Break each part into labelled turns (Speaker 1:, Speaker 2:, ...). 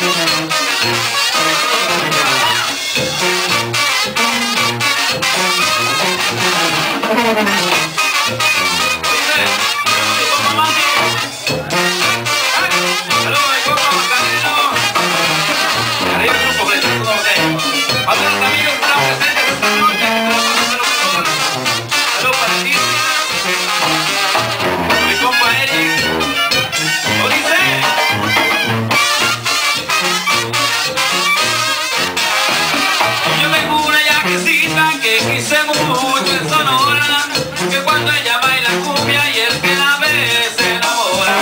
Speaker 1: Thank you. cuando ella baila cumbia y el que la ve se enamora.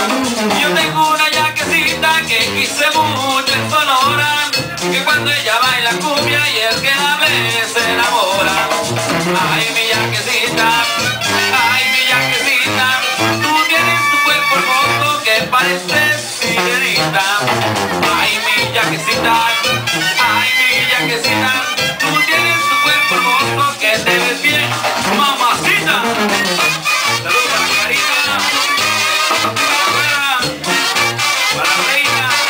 Speaker 1: Yo tengo una yaquecita que quise mucho en Sonora, que cuando ella baila cumbia y el que la ve se enamora. Ay, mi yaquecita, ay, mi yaquecita, tú tienes tu cuerpo hermoso que parece sirenita. Ay, mi yaquecita, ay, mi yaquecita, tú tienes tu cuerpo hermoso que te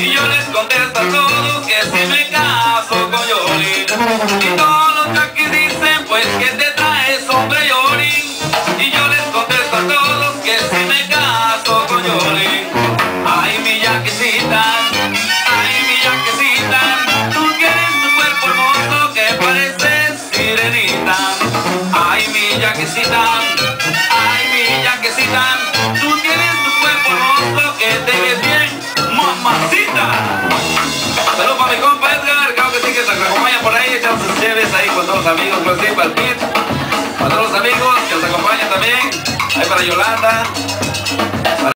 Speaker 1: Pues, y yo les contesto a todos que si me caso con Yoli. Y todos los taquis dicen, pues que te traes hombre Yoli. Y yo les contesto a todos que si me caso con Yoli. Ay, mi yaquecita, ay, mi yaquecita, tú tienes tu cuerpo hermoso que parece sirenita. Ay, mi yaquecita, ay, mi yaquecita. los amigos José Palpit, para todos los amigos que nos acompañan también, ahí para Yolanda,